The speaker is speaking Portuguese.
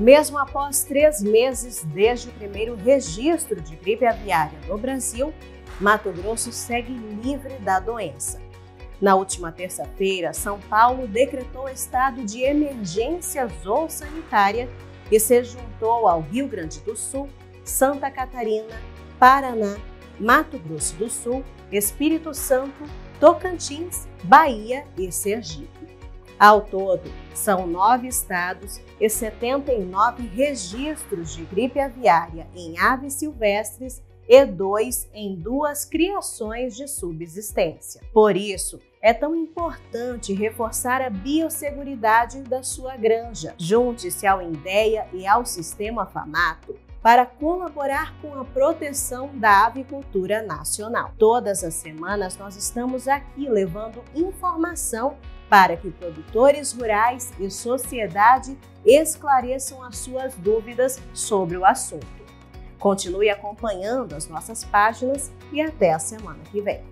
Mesmo após três meses desde o primeiro registro de gripe aviária no Brasil, Mato Grosso segue livre da doença. Na última terça-feira, São Paulo decretou estado de emergência zoossanitária e se juntou ao Rio Grande do Sul, Santa Catarina, Paraná, Mato Grosso do Sul, Espírito Santo, Tocantins, Bahia e Sergipe. Ao todo, são nove estados e 79 registros de gripe aviária em aves silvestres e dois em duas criações de subsistência. Por isso, é tão importante reforçar a biosseguridade da sua granja. Junte-se ao INDEA e ao Sistema Famato para colaborar com a proteção da avicultura nacional. Todas as semanas nós estamos aqui levando informação para que produtores rurais e sociedade esclareçam as suas dúvidas sobre o assunto. Continue acompanhando as nossas páginas e até a semana que vem.